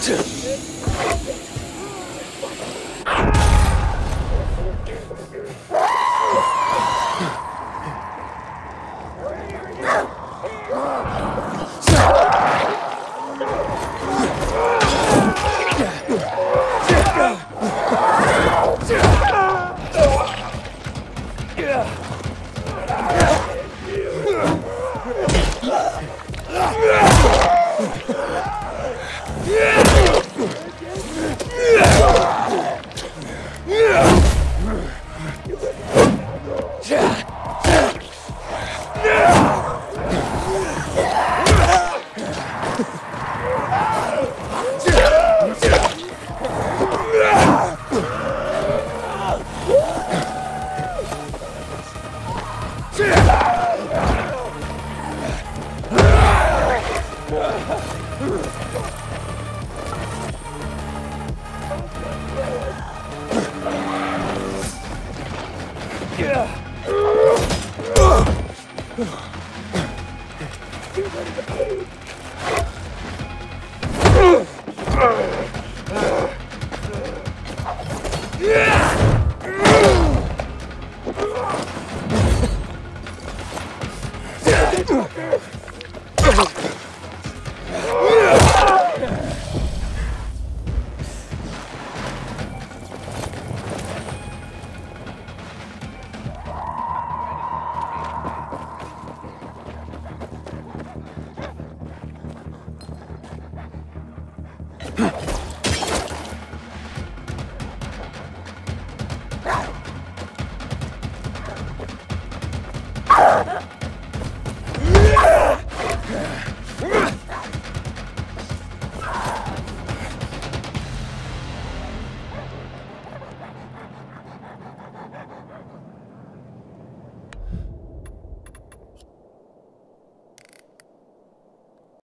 这。Yeah! Huh.